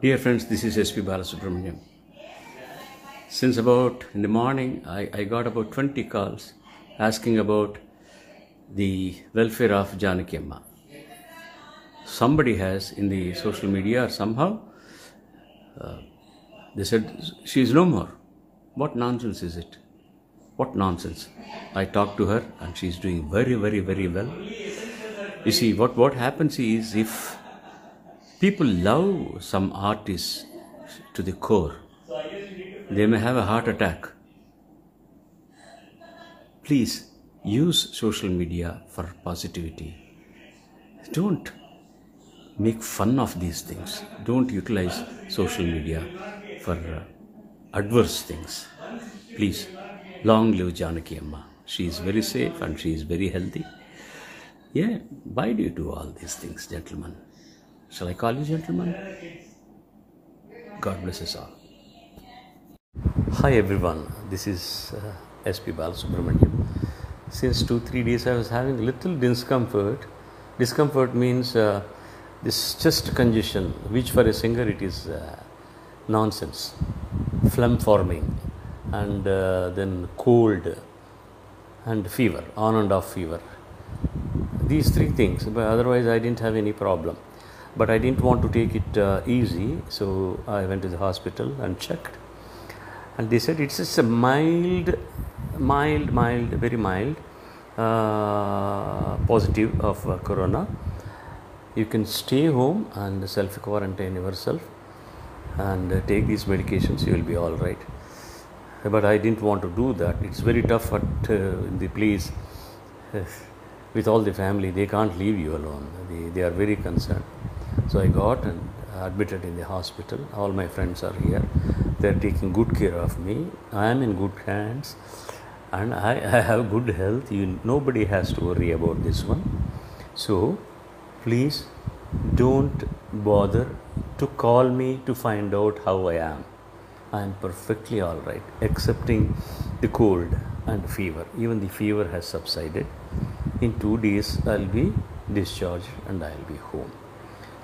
Dear friends, this is SP Balasubramaniam. Since about in the morning, I, I got about 20 calls asking about the welfare of Janaki Amma. Somebody has in the social media or somehow, uh, they said she is no more. What nonsense is it? What nonsense? I talked to her and she is doing very, very, very well. You see, what, what happens is if people love some artists to the core, they may have a heart attack. Please use social media for positivity. Don't make fun of these things. Don't utilize social media for uh, adverse things. Please, long live Janaki Amma. She is very safe and she is very healthy. Yeah, why do you do all these things, gentlemen? Shall I call you gentlemen? God bless us all. Hi everyone, this is uh, SP Balasubramaniam. Since two three days, I was having little discomfort. Discomfort means uh, this chest congestion, which for a singer it is uh, nonsense, phlegm forming, and uh, then cold and fever, on and off fever. These three things, but otherwise I didn't have any problem. But I didn't want to take it uh, easy, so I went to the hospital and checked. And they said it's just a mild mild mild very mild uh, positive of uh, corona. You can stay home and self quarantine yourself and uh, take these medications you will be all right. But i didn't want to do that. It's very tough at uh, the place with all the family. They can't leave you alone. They, they are very concerned so i got admitted in the hospital. All my friends are here. They are taking good care of me. I am in good hands. And i, I have good health. You nobody has to worry about this one. So please don't bother to call me to find out how i am. I am perfectly all right excepting the cold and fever. Even the fever has subsided. In 2 days i'll be discharged and i'll be home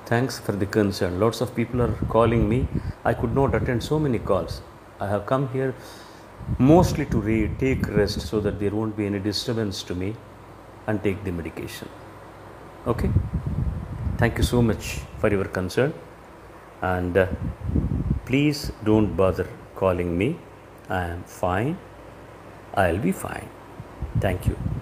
thanks for the concern. Lots of people are calling me. I could not attend so many calls. I have come here mostly to re- take rest so that there won't be any disturbance to me and take the medication. Okay? Thank you so much for your concern. And uh, please don't bother calling me. I am fine. I'll be fine. Thank you